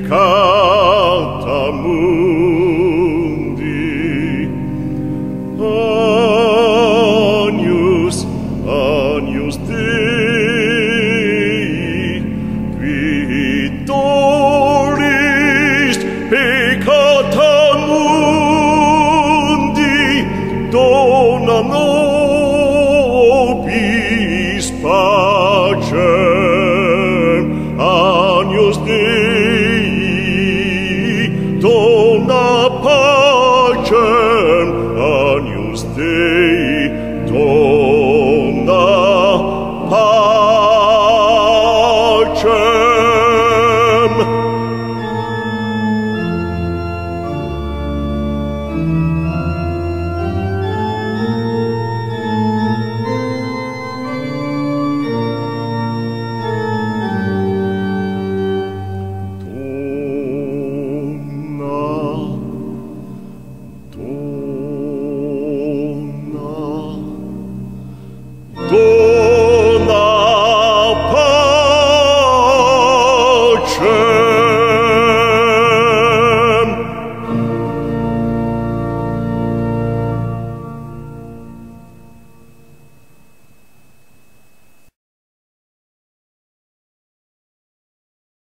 canta